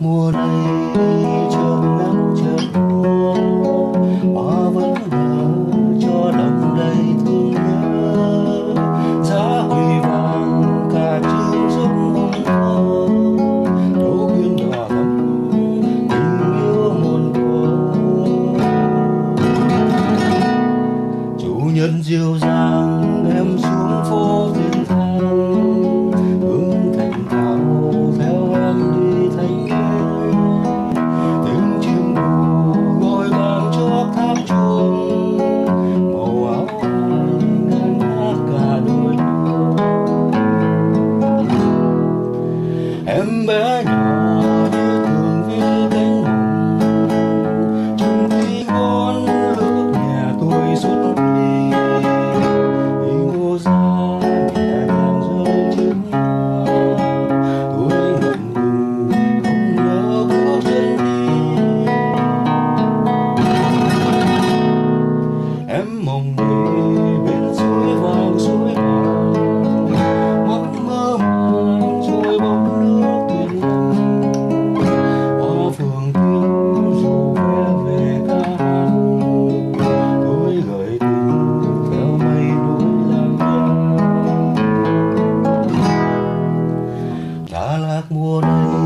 Mùa này đơn diêu ra Đà Lạt